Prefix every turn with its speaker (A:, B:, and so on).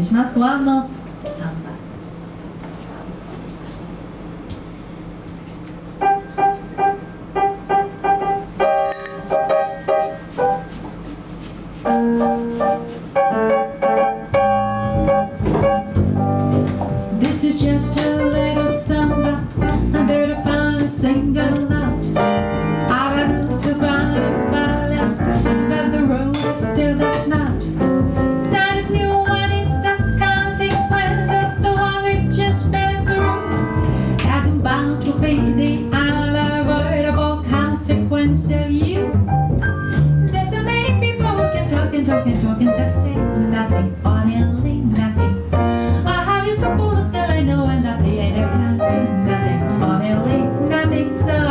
A: This is just a little samba. Under the palace and talking, talking, just say nothing, finally nothing. I have used the fullest that I know, and nothing, and I can't do nothing, finally nothing. So.